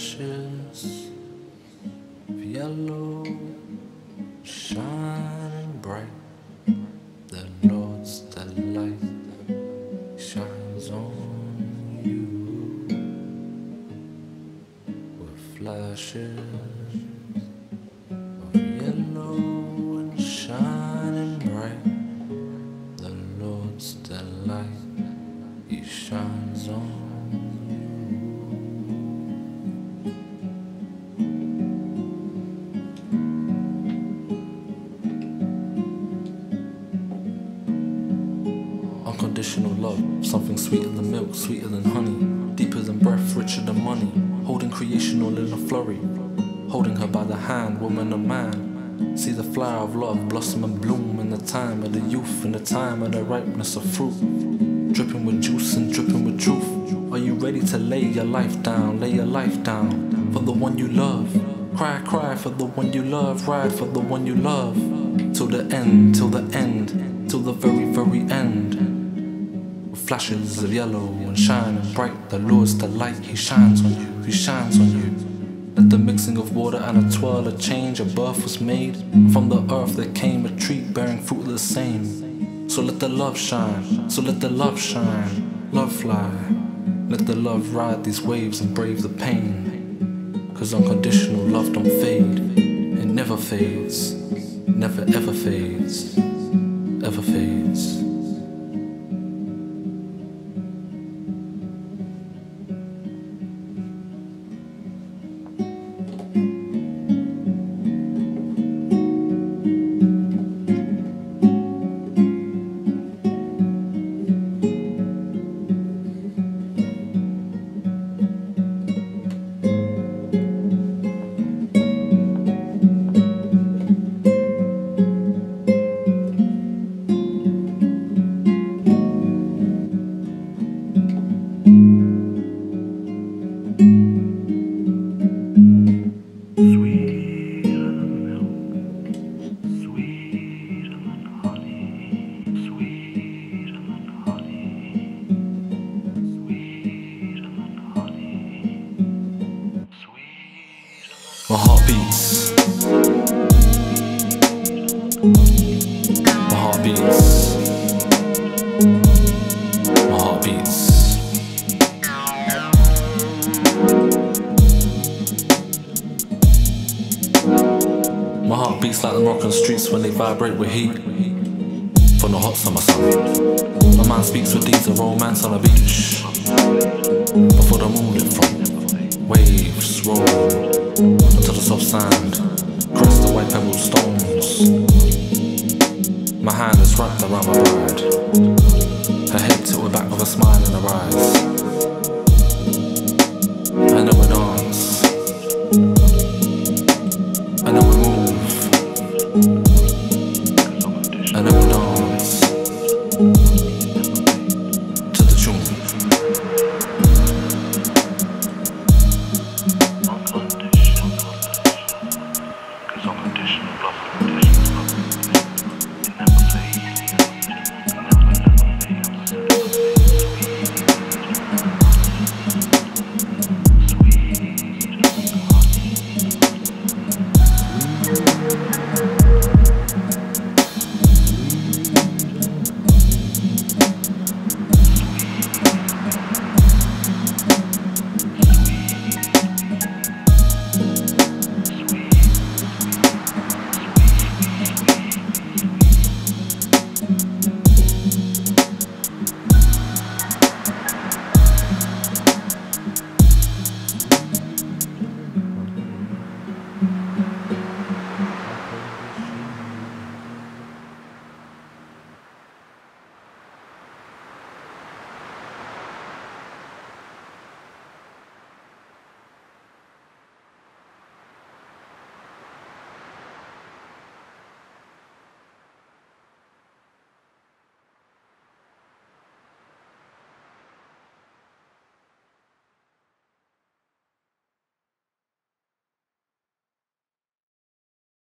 flashes of yellow shining bright. The Lord's delight shines on you with flashes Unconditional love, something sweeter than milk, sweeter than honey, deeper than breath, richer than money. Holding creation all in a flurry, holding her by the hand, woman and man. See the flower of love blossom and bloom in the time of the youth, in the time of the ripeness of fruit. Dripping with juice and dripping with truth. Are you ready to lay your life down, lay your life down for the one you love? Cry, cry for the one you love, ride for the one you love. Till the end, till the end, till the very, very end. Flashes of yellow and shining bright, the Lord's delight, He shines on you, He shines on you. Let the mixing of water and a twirl a change, a birth was made. From the earth there came a tree bearing fruit the same. So let the love shine, so let the love shine, love fly. Let the love ride these waves and brave the pain. Cause unconditional love don't fade, it never fades, never ever fades, ever fades. My heart beats. My heart beats. My heart beats. My heart beats like the Moroccan streets when they vibrate with heat. From the hot summer sun. My mind speaks with deeds of romance on a beach. Before the moonlit front. Waves roll sand. Caress the white pebbled stones. My hand is wrapped around my bride. Her head tilted back with a smile in her eyes.